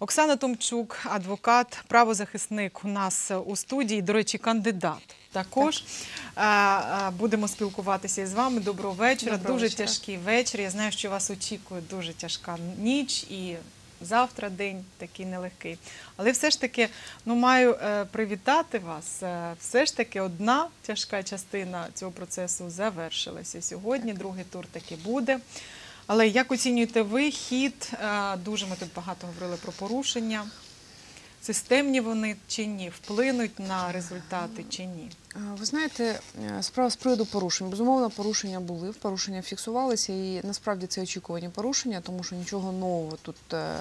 Оксана Томчук, адвокат, правозахисник у нас у студії. До речі, кандидат. Також е, будемо спілкуватися із вами. Доброго вечора. Доброго дуже вечора. тяжкий вечір. Я знаю, що вас очікує дуже тяжка ніч і завтра день такий нелегкий. Але все ж таки ну, маю е, привітати вас. Е, Все ж таки одна тяжка частина цього процесу завершилася. Сьогодні другий тур таки буде. Але як оцінюєте ви хід? Е, Дуже ми тут багато говорили про порушення. Системні вони чи ні? Вплинуть на результати чи ні? Е, Ви знаєте, е, справа з приводу порушень. Безумовно, порушення були, порушення фіксувалися, і насправді це очікувані порушення, тому що нічого нового тут е,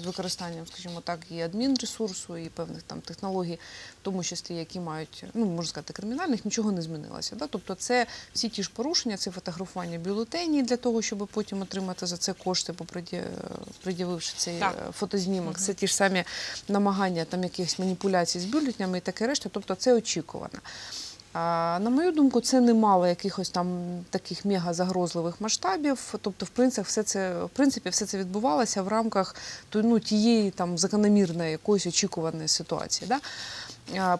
з використанням, скажімо так, і адмінресурсу, і певних там технологій, в тому числі, які мають, ну можна сказати, кримінальних, нічого не змінилося. Да? Тобто, це всі ті ж порушення, це фотографування бюлетені для того, щоб потім отримати за це кошти, пред'явивши цей Так. фотознімок. Мгм. Це ті ж самі намагання там якихось маніпуляцій з бюлетнями і таке решта. Тобто, це очікувано. На мою думку, це не мало якихось там таких мегазагрозливих масштабів. Тобто, в принципі, все це в принципі все це відбувалося в рамках ну, тієї там закономірної якоїсь очікуваної ситуації. Да?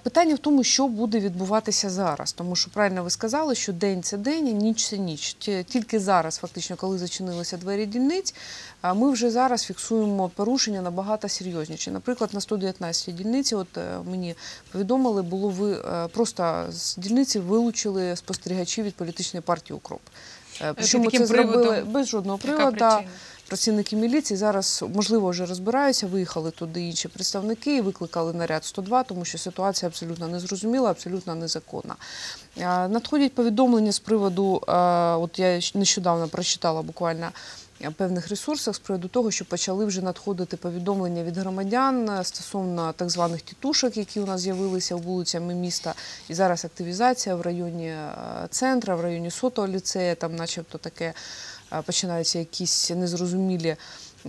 Питання в тому, що буде відбуватися зараз, тому що правильно ви сказали, що день це день, ніч це ніч. Тільки зараз, фактично, коли зачинилися двері дільниць, ми вже зараз фіксуємо порушення набагато серйозніші. Наприклад, на 119-й дільниці, от е, мені повідомили, було ви е, просто з дільниці вилучили спостерігачів від політичної партії Укроп. Е, Причому це зробили без жодного приводу. Працівники міліції зараз можливо вже розбираються. Виїхали туди інші представники і викликали наряд 102, тому що ситуація абсолютно незрозуміла, абсолютно незаконна. Надходять повідомлення з приводу, от я нещодавно прочитала буквально. е, Певних ресурсах з приводу того, що почали вже надходити повідомлення від громадян е, стосовно так званих тітушок, які у нас з'явилися вулицями міста, і зараз активізація в районі е, центра, в районі сотого ліцея, там, начебто, таке е, починаються якісь незрозумілі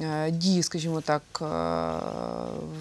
е, дії, скажімо так, е,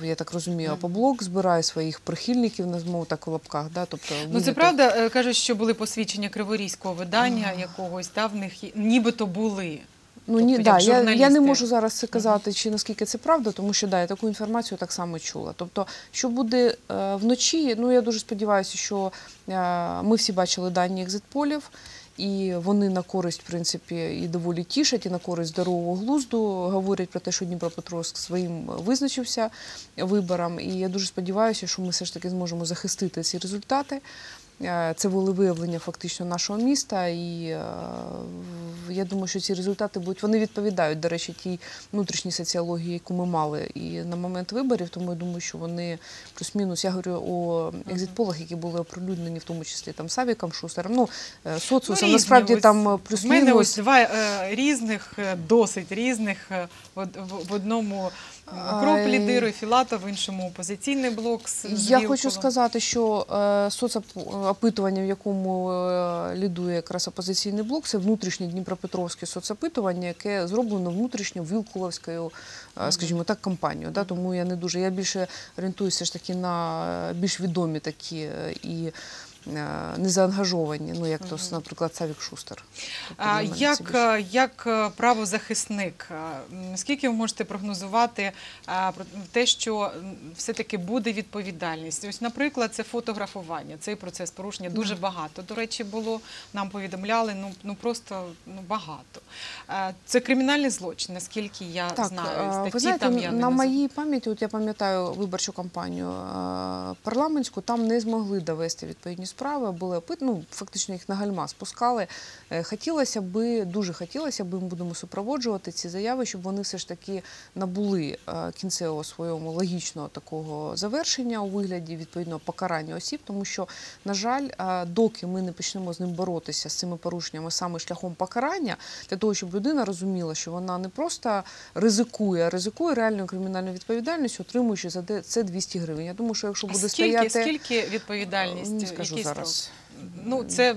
я так розумію, Мгм. Апоблок збирає своїх прихильників, назвемо так в лапках. Да? Тобто, Ну це нібито- правда, е, кажуть, що були посвідчення криворізького видання якогось, да, в них нібито були. Ну ні, Тобто, да, я, я не можу зараз це казати, чи наскільки це правда, тому що да, я таку інформацію так само чула. Тобто, що буде е, вночі, ну я дуже сподіваюся, що е, ми всі бачили дані екзитполів, і вони на користь, в принципі, і доволі тішать, і на користь здорового глузду говорять про те, що Дніпропетровськ своїм визначився вибором. І я дуже сподіваюся, що ми все ж таки зможемо захистити ці результати. Е, Це волевиявлення фактично нашого міста, і е, я думаю, що ці результати будуть вони відповідають, до речі, тій внутрішній соціології, яку ми мали і на момент виборів. Тому я думаю, що вони плюс-мінус. Я говорю о екзитполах, які були оприлюднені, в тому числі там Савіком Шустером. Ну е, соцусом насправді ось. там е, В мене плюс-мінус. ось два різних, досить різних в одному Укроп лідирує Філатов, в іншому опозиційний блок. з- Я хочу сказати, що е, соцопитування, в якому е, лідує якраз опозиційний блок, це внутрішнє Дніпропетровське соцопитування, яке зроблено внутрішньо Вілкулівською, е, скажімо так, компанією. Да? Тому я не дуже я більше орієнтуюся ж таки на більш відомі такі і. Е, Незаангажовані, ну як то, наприклад, Савік Шустер. А як, е, як е, правозахисник, е, м, скільки ви можете прогнозувати про те, що все-таки буде відповідальність? Ось, наприклад, це фотографування, цей процес порушення дуже багато. До речі, було нам повідомляли, ну ну просто ну багато. Це кримінальний злочин, наскільки я Так, знаю. Статті ви знаєте, там я на назову. моїй пам'яті, от я пам'ятаю виборчу кампанію парламентську, там не змогли довести відповідні справи, були ну, фактично їх на гальма спускали. Е, Хотілося би, дуже хотілося би, ми будемо супроводжувати ці заяви, щоб вони все ж таки набули е, кінцевого своєму логічного такого завершення у вигляді відповідного покарання осіб, тому що, на жаль, е, доки ми не почнемо з ним боротися з цими порушеннями саме шляхом покарання, для того, щоб людина розуміла, що вона не просто ризикує, а ризикує реальною кримінальною відповідальністю, отримуючи за це 200 гривень. Я думаю, що якщо буде скільки, стояти скільки відповідальність? не скажу який зараз. Ну, це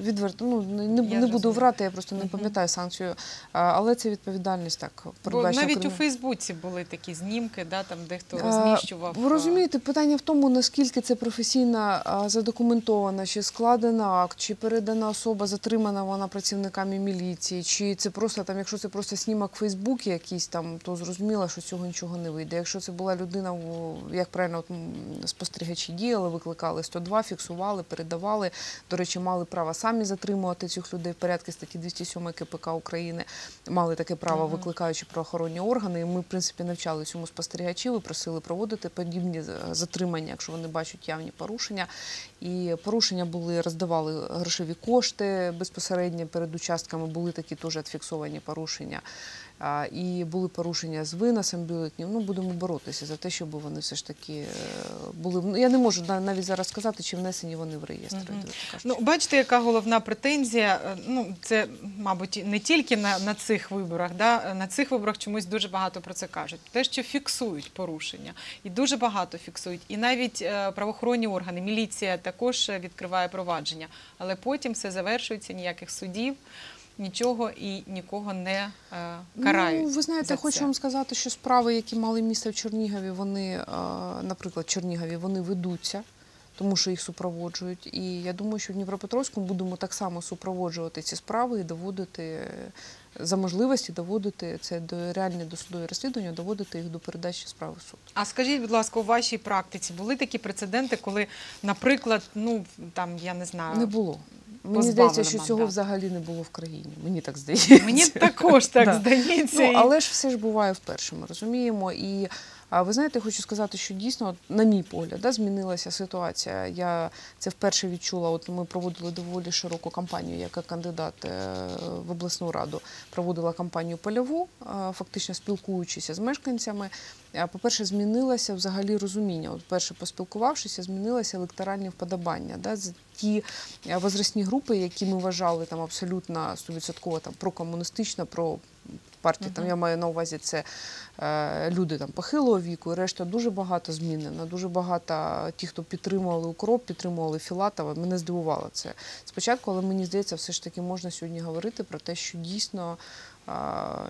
Відверто, ну не, не, буду врати, я просто не пам'ятаю санкцію. Але це відповідальність так. Бо передбачена навіть у Фейсбуці були такі знімки, да, там дехто А, розміщував. Ви розумієте, питання в тому, наскільки це професійно задокументовано, чи складено акт, чи передана особа, затримана вона працівниками міліції, чи це просто там, якщо це просто знімок в Фейсбуці якийсь там, то зрозуміло, що цього нічого не вийде. Якщо це була людина, як правильно от, спостерігачі діяли, викликали 102, фіксували, передавали. До речі, мали право самі затримувати цих людей в порядку статті 207 КПК України. Мали таке право, викликаючи правоохоронні органи. І ми, в принципі, навчали цьому спостерігачів і просили проводити подібні затримання, якщо вони бачать явні порушення. І порушення були, роздавали грошові кошти безпосередньо перед участками, були такі теж відфіксовані порушення. І були порушення з виносом бюлетнів. Ну, будемо боротися за те, щоб вони все ж таки е, були. Ну, Я не можу на- навіть зараз сказати, чи внесені вони в реєстр. Відверто. Ну, бачите, яка головна претензія. Е, Ну, це, мабуть, не тільки на, на цих виборах. Да? На цих виборах чомусь дуже багато про це кажуть. Те, що фіксують порушення, і дуже багато фіксують. І навіть е, правоохоронні органи, міліція також е, відкриває провадження. Але потім все завершується, ніяких судів, нічого і нікого не е, карають. Ну, ви знаєте, за хочу вам сказати, що справи, які мали місце в Чернігові, вони, е, наприклад, в Чернігові, вони ведуться. Тому що їх супроводжують. І я думаю, що в Дніпропетровську будемо так само супроводжувати ці справи і доводити за можливості доводити це до реальне досудове розслідування, доводити їх до передачі справи в суд. А скажіть, будь ласка, у вашій практиці були такі прецеденти, коли, наприклад, ну там я не знаю, Не було. Мені здається, що цього взагалі не було в країні. Мені так здається. мені також так Да. здається. Ну, але ж все ж буває вперше, ми розуміємо. І а, ви знаєте, хочу сказати, що дійсно, на мій погляд, да, змінилася ситуація. Я це вперше відчула. От ми проводили доволі широку кампанію, як кандидат е, в обласну раду. Проводила кампанію польову, фактично спілкуючися з мешканцями. По-перше, змінилося взагалі розуміння. От перше, поспілкувавшися, змінилися електоральні вподобання. Да, ті возрастні групи, які ми вважали там абсолютно 100% там прокомуністично, про партії. Там я маю на увазі це е, люди там похилого віку, і решта дуже багато змінено. Дуже багато ті, хто підтримували укроп, підтримували Філатова. Мене здивувало це спочатку, але мені здається, все ж таки можна сьогодні говорити про те, що дійсно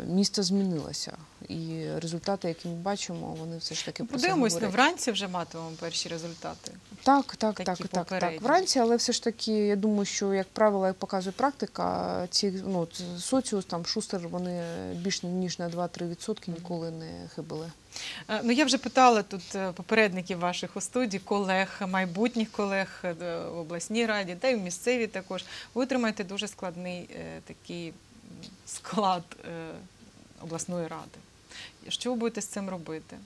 місто змінилося. І результати, які ми бачимо, вони все ж таки про це Подивимось, ну, говорять. вранці вже матимемо перші результати. Так, так, Такі так, так, так. Вранці, але все ж таки, я думаю, що як правило, як показує практика, ці ну соціус там шустер, вони більш ніж на 2-3% ніколи не хибили. Е, Ну я вже питала тут е, попередників ваших у студії, колег, майбутніх колег е, в обласній раді, та й в місцевій також. Ви отримаєте дуже складний такий склад е, обласної ради. Що ви будете з цим робити?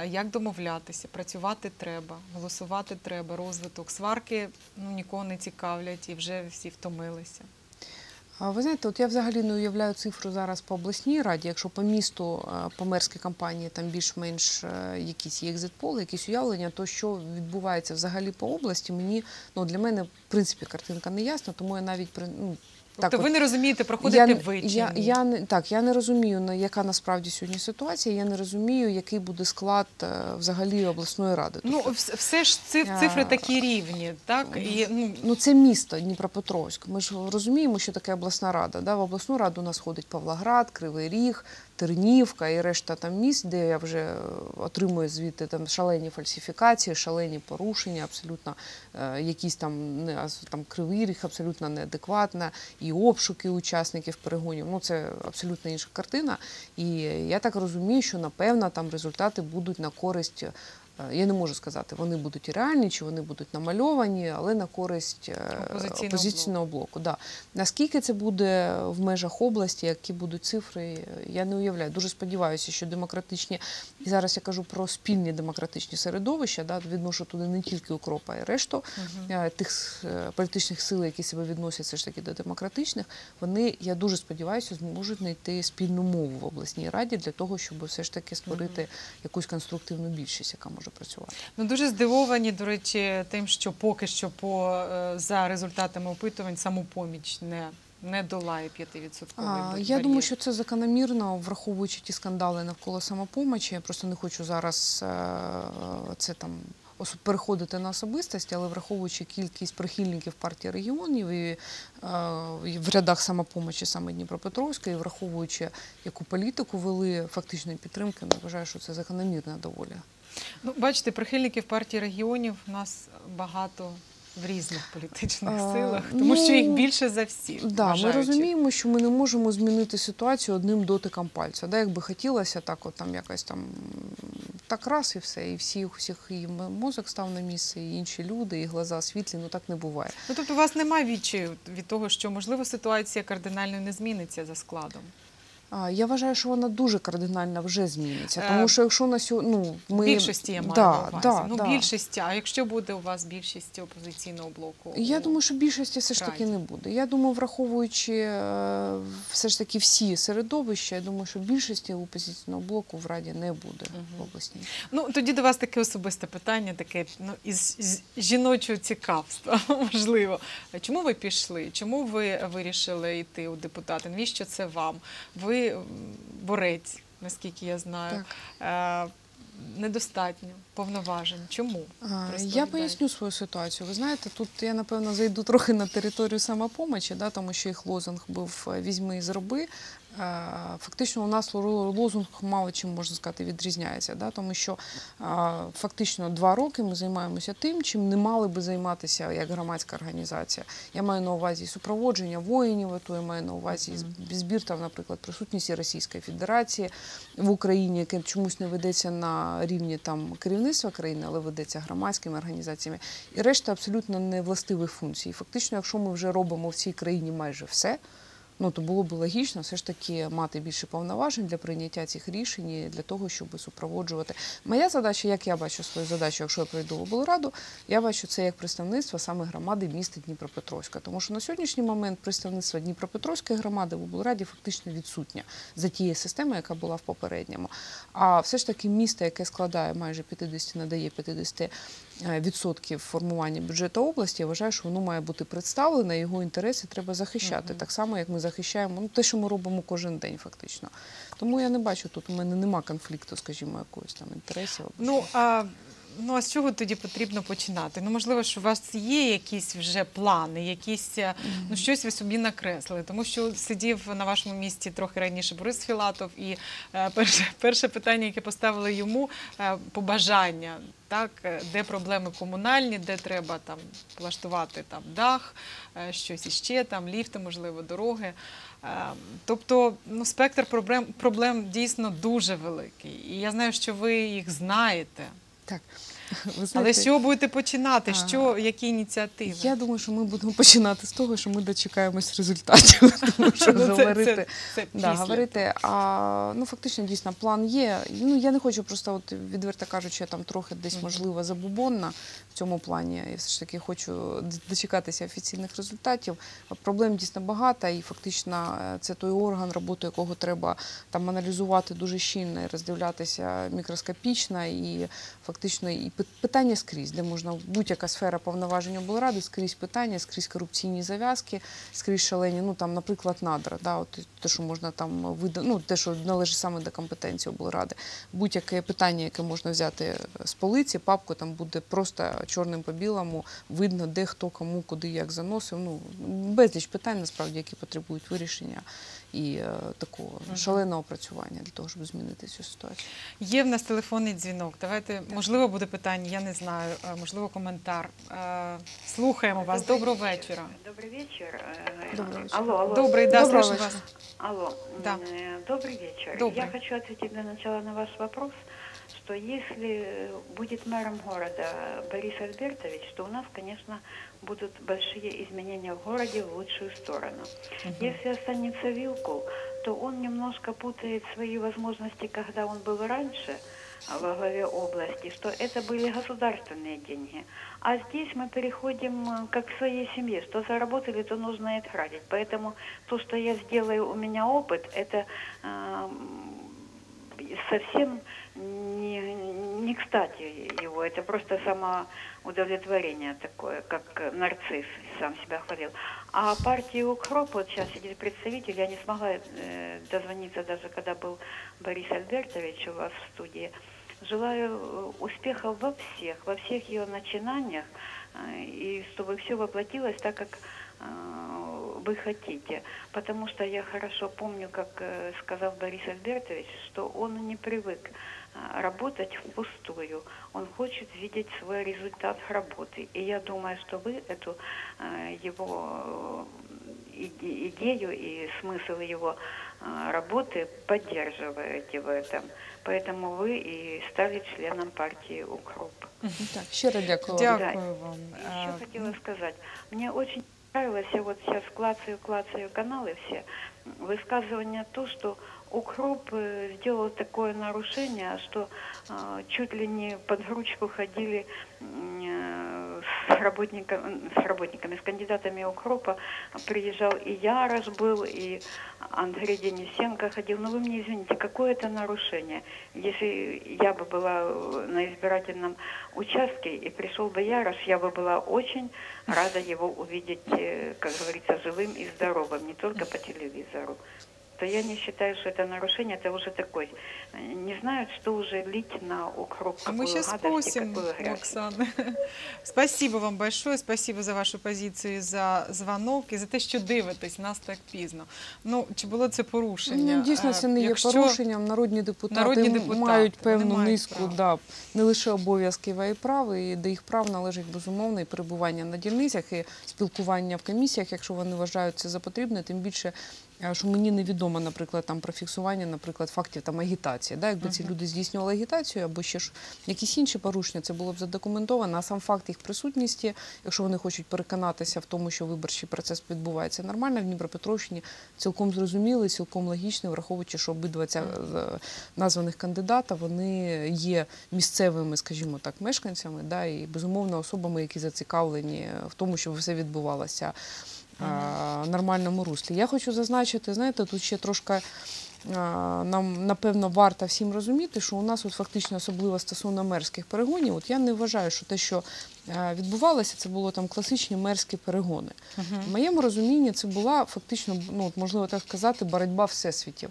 Е, Як домовлятися? Працювати треба, голосувати треба, розвиток. Сварки ну, нікого не цікавлять і вже всі втомилися. Ви знаєте, от я взагалі не уявляю цифру зараз по обласній раді. Якщо по місту, е, по мерській кампанії там більш-менш якісь є екзитполи, якісь уявлення, то що відбувається взагалі по області, мені ну для мене в принципі картинка не ясна, тому я навіть ну. Тобто ви не розумієте, проходите я, ви чи я, ні? я так, я не розумію, яка насправді сьогодні ситуація. Я не розумію, який буде склад е, взагалі обласної ради. Ну, Тобто, все ж циф- цифри такі рівні, так? І, ну, ну це місто Дніпропетровськ. Ми ж розуміємо, що таке обласна рада. Да? В обласну раду у нас ходить Павлоград, Кривий Ріг, Тернівка і решта там місць, де я вже е, отримую звідти там шалені фальсифікації, шалені порушення, абсолютно е, якісь там не там Кривий Ріг абсолютно неадекватна, і обшуки учасників перегонів. Ну це абсолютно інша картина. І я так розумію, що напевно там результати будуть на користь. Е, Я не можу сказати, вони будуть реальні чи вони будуть намальовані, але на користь е, Опозиційного опозиційного блоку. Да. Наскільки це буде в межах області, які будуть цифри, я не уявляю. Дуже сподіваюся, що демократичні, і зараз я кажу про спільні демократичні середовища, да, відношу туди не тільки укропа, а й решту е, тих політичних сил, які себе відносять все ж таки до демократичних, вони, я дуже сподіваюся, зможуть знайти спільну мову в обласній раді для того, щоб все ж таки створити якусь конструктивну більшість, яка може працювати. Ну, дуже здивовані, до речі, тим, що поки що по, е, за результатами опитувань самопоміч не, не долає 5% А, Я думаю, що це закономірно, враховуючи ті скандали навколо самопомочі. Я просто не хочу зараз е, це там переходити на особистості, але враховуючи кількість прихильників партії регіонів і е, і в рядах самопомочі саме Дніпропетровської, і враховуючи яку політику вели фактичної підтримки, ну, я вважаю, що це закономірна доволі. Ну, бачите, прихильників партії регіонів у нас багато в різних політичних силах, тому що їх ну, більше за всіх. Да, ми розуміємо, що ми не можемо змінити ситуацію одним дотиком пальця. Да, якби хотілося, так от там якось там так раз і все, і всі всіх і мозок став на місце, і інші люди, і глаза світлі. Ну так не буває. Ну, тобто у вас немає відчаю від того, що можливо ситуація кардинально не зміниться за складом. Я вважаю, що вона дуже кардинально вже зміниться. Е, Тому що якщо на сьо... ну, ми Більшості я маю да, на увазі. Да, ну, да. більшості. А якщо буде у вас більшість опозиційного блоку? Я у- думаю, що більшості все ж таки не буде. Я думаю, враховуючи е, все ж таки всі середовища, я думаю, що більшості опозиційного блоку в Раді не буде Мгм. в обласній. Ну тоді до вас таке особисте питання, таке ну із, із жіночого цікавства, можливо. Чому ви пішли? Чому ви вирішили йти у депутати? Навіщо це вам? Ви борець, наскільки я знаю. Так. Е, недостатньо повноважень. Чому? Я поясню свою ситуацію. Ви знаєте, тут я напевно зайду трохи на територію самопомочі, да, тому що їх лозунг був візьми і зроби. Е, Фактично, у нас лозунг мало чим можна сказати відрізняється, да, тому що е, фактично два роки ми займаємося тим, чим не мали би займатися як громадська організація. Я маю на увазі супроводження воїнів, АТО, я маю на увазі зб- збір там, наприклад, присутність Російської Федерації в Україні, яке чомусь не ведеться на рівні там керівництва країни, але ведеться громадськими організаціями, і решта абсолютно не властивих функцій. Фактично, якщо ми вже робимо в цій країні майже все. Ну, то було б логічно все ж таки мати більше повноважень для прийняття цих рішень для того, щоб супроводжувати. Моя задача, як я бачу свою задачу, якщо я прийду в облраду, я бачу це як представництво саме громади міста Дніпропетровська. Тому що на сьогоднішній момент представництво Дніпропетровської громади в облраді фактично відсутнє за тією системою, яка була в попередньому. А все ж таки місто, яке складає майже 50, надає 50 е, відсотків формування бюджету області, я вважаю, що воно має бути представлене, його інтереси треба захищати. Так само, як ми захищаємо ну, те, що ми робимо кожен день, фактично. Тому я не бачу тут, у мене нема конфлікту, скажімо, якогось там інтересів. Ну а ну а з чого тоді потрібно починати? Ну можливо, що у вас є якісь вже плани, якісь е, ну щось ви собі накреслили, тому що сидів на вашому місці трохи раніше Борис Філатов, і е, перше, перше питання, яке поставили йому, е, побажання. Так, е, де проблеми комунальні, де треба там влаштувати там дах, е, щось іще, там ліфти, можливо, дороги. Тобто, ну, спектр проблем, проблем дійсно дуже великий. І я знаю, що ви їх знаєте. Так. Ви Але знаєте, з чого будете починати? Що, які ініціативи? Я думаю, що ми будемо починати з того, що ми дочекаємось результатів. Тому що Ну, це- говорити. це, це Да, говорити, а ну фактично дійсно план є. Ну я не хочу просто, от відверто кажучи, я там трохи десь можливо забубонна в цьому плані. Я все ж таки хочу дочекатися офіційних результатів. Проблем дійсно багато, і фактично е, це той орган, роботу якого треба там аналізувати дуже щільно і роздивлятися мікроскопічно, і фактично і пи- питання скрізь, де можна будь-яка сфера повноважень облради, скрізь питання, скрізь корупційні зав'язки, скрізь шалені. Ну там, наприклад, надра, да, от те, що можна там вида, ну, те, що належить саме до компетенції облради. Будь-яке питання, яке можна взяти з полиці, папку там буде просто чорним по білому, видно, де хто кому, куди як заносив. Ну безліч питань насправді, які потребують вирішення і е, такого Мгм. шаленого опрацювання для того, щоб змінити цю ситуацію. Є в нас телефонний дзвінок. Давайте, можливо, буде питання, я не знаю, е, можливо, коментар. Е, Слухаємо вас. Доброго вечора. Добрый вечер. Э, Добрый вечер. Алло, алло. Добрий, да, Доброго слушаю вечора. вас. Алло. Да. Э, Добрый вечер. Добрый. Я хочу ответить для начала на ваш вопрос, что если будет мэром города Борис Альбертович, то у нас, конечно, будут большие изменения в городе в лучшую сторону. Мгм. Если останется Вилкул, то он немножко путает свои возможности, когда он был раньше а, во главе области, что это были государственные деньги. А здесь мы переходим э, как к своей семье. Что заработали, то нужно и отградить. Поэтому то, что я сделаю, у меня опыт, это эм, совсем не, не кстати его. Это просто самоудовлетворение такое, как нарцисс сам себя хвалил. А партии «Укроп», вот сейчас сидит представитель, я не смогла э, дозвониться даже, когда был Борис Альбертович у вас в студии, Желаю э, успехов во всех, во всех ее начинаниях, э, и чтобы все воплотилось так, как э, вы хотите. Потому что я хорошо помню, как э, сказал Борис Альбертович, что он не привык работать впустую. Он хочет видеть свой результат работы. И я думаю, что вы эту э, его э, иде- идею и смысл его э, работы поддерживаете в этом. Поэтому вы и стали членом партии «Укроп». Так, щиро дякую. Дякую вам. Еще хотела сказать, мне очень нравилось, я вот сейчас клацаю, клацаю каналы все, высказывание то, что Укроп э, сделал такое нарушение, что э, чуть ли не под ручку ходили э, с, работниками, с работниками, с кандидатами Укропа. Приезжал и Ярош был, и Андрей Денисенко ходил. Но вы мне извините, какое это нарушение? Если я бы была э, на избирательном участке и пришел бы Ярош, я бы была очень рада его увидеть, э, как говорится, живым и здоровым, не только по телевизору. То я не считаю, что это нарушение, это уже такой. э, Не знают, что уже лить на укроп, А мы какую сейчас гадость и спросим, какую грязь. Оксана. Спасибо вам большое, спасибо за вашу позицію, за дзвонок і за те, що дивитесь нас так пізно. Ну, чи було це порушення? Ну, дійсно, це не Е, є якщо- порушенням. Народні депутати, Народні депутати, мають вони певну мають низку право. да, не лише обов'язків, а й прав, і до їх прав належить безумовно і перебування на дільницях, і спілкування в комісіях, якщо вони вважають це за потрібне, тим більше. що мені невідомо, наприклад, там про фіксування, наприклад, фактів там агітації. Да? Якби ці люди здійснювали агітацію або ще ж якісь інші порушення, це було б задокументовано. А сам факт їх присутності, якщо вони хочуть переконатися в тому, що виборчий процес відбувається нормально в Дніпропетровщині, цілком зрозумілий, цілком логічний, враховуючи, що обидва ця названих кандидата вони є місцевими, скажімо так, мешканцями, да, і безумовно особами, які зацікавлені в тому, щоб все відбувалося нормальному руслі. Я хочу зазначити, знаєте, тут ще трошки. Нам напевно варто всім розуміти, що у нас от фактично особливо стосовно мерських перегонів. От я не вважаю, що те, що е, відбувалося, це було там класичні мерські перегони. В моєму розумінні це була фактично, ну можливо так сказати, боротьба всесвітів.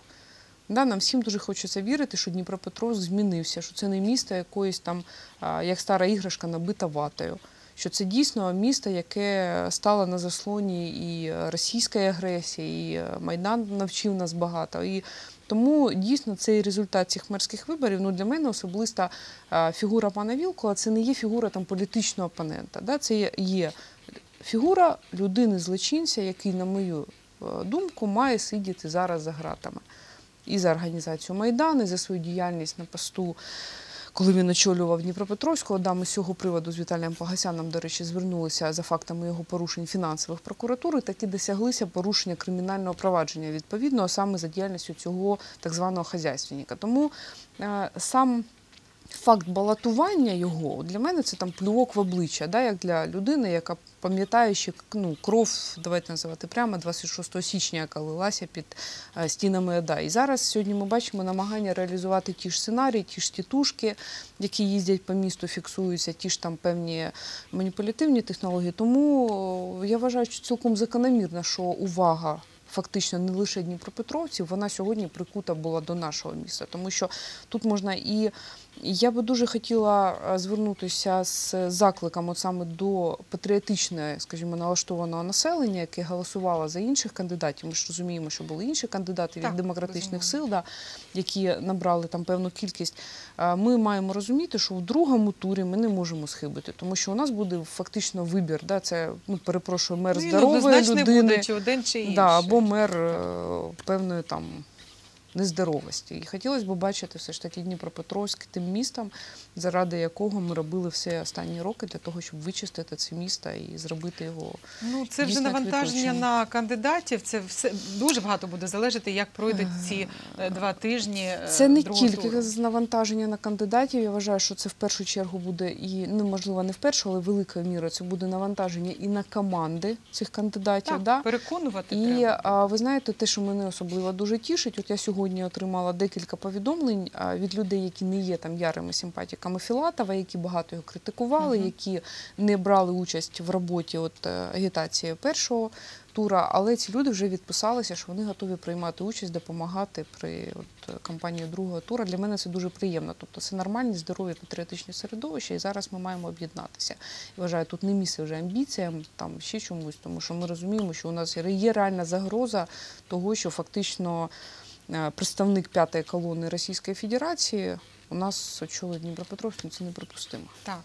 Да, нам всім дуже хочеться вірити, що Дніпропетровськ змінився, що це не місто якоїсь там, як стара іграшка, набита ватою. Що це дійсно місто, яке стало на заслоні і російської агресії, і е, Майдан навчив нас багато. І тому дійсно цей результат цих мерських виборів ну, для мене особиста е, фігура пана Вілкова це не є фігура там, політичного опонента. Да? Це є- фігура людини-злочинця, який, на мою е, думку, має сидіти зараз за ґратами і за організацію Майдану, і за свою діяльність на посту. Коли він очолював Дніпропетровського, да, ми з цього приводу з Віталієм Погасяном, до речі, звернулися за фактами його порушень фінансових прокуратури, так і досяглися порушення кримінального провадження відповідно саме за діяльністю цього так званого хазяйственника. Тому е, сам факт балотування його для мене це там плювок в обличчя, да, як для людини, яка пам'ятає, що ну, кров, давайте називати прямо 26 січня, яка лилася під е, стінами ОДА. І зараз сьогодні ми бачимо намагання реалізувати ті ж сценарії, ті ж тітушки, які їздять по місту, фіксуються, ті ж там певні маніпулятивні технології. Тому я вважаю, що цілком закономірно, що увага фактично не лише Дніпропетровців, вона сьогодні прикута була до нашого міста, тому що тут можна і я би дуже хотіла е, звернутися з закликом от саме до патріотичної, скажімо, налаштованого населення, яке голосувало за інших кандидатів. Ми ж розуміємо, що були інші кандидати Так, від демократичних безумовно. сил, да, які набрали там певну кількість. Е, Ми маємо розуміти, що в другому турі ми не можемо схибити, тому що у нас буде фактично вибір. Да, це ну перепрошую, мер Ну, здорової людини. буде чи один, чи інший. Да, або мер е, певної там нездоровості. І хотілося б бачити все ж таки Дніпропетровськ тим містом, заради якого ми робили все останні роки для того, щоб вичистити це місто і зробити його. Ну, це вже навантаження квіточим. на кандидатів. Це все дуже багато буде залежати, як пройдуть ці е, два тижні. е, Це не тільки туру. навантаження на кандидатів. Я вважаю, що це в першу чергу буде і ну можливо не в першу, але великою мірою це буде навантаження і на команди цих кандидатів. Так, да? переконувати І треба. а, ви знаєте, те, що мене особливо дуже тішить, от я сьогодні отримала декілька повідомлень від людей, які не є там ярими симпатиками Філатова, які багато його критикували, Мгм. які не брали участь в роботі от е, агітації першого тура, але ці люди вже відписалися, що вони готові приймати участь, допомагати при от, кампанії другого тура. Для мене це дуже приємно. Тобто це нормальні, здорові патріотичні середовища, і зараз ми маємо об'єднатися. І вважаю, тут не місце вже амбіціям, там ще чомусь, тому що ми розуміємо, що у нас є реальна загроза того, що фактично представник п'ятої колони Російської Федерації у нас очолить Дніпропетровськ, ну, це неприпустимо. Так.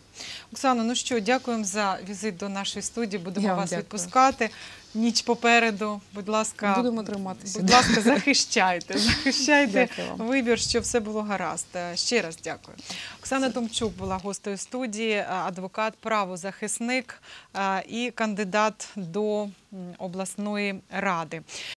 Оксано, ну що, дякуємо за візит до нашої студії. Будемо Я вас дякую. відпускати. Ніч попереду. Будь ласка, Будемо триматися. Будь ласка, захищайте, захищайте вибір, щоб все було гаразд. Е, Ще раз дякую. Оксана Томчук була гостею студії, е, адвокат, правозахисник е, і кандидат до обласної ради.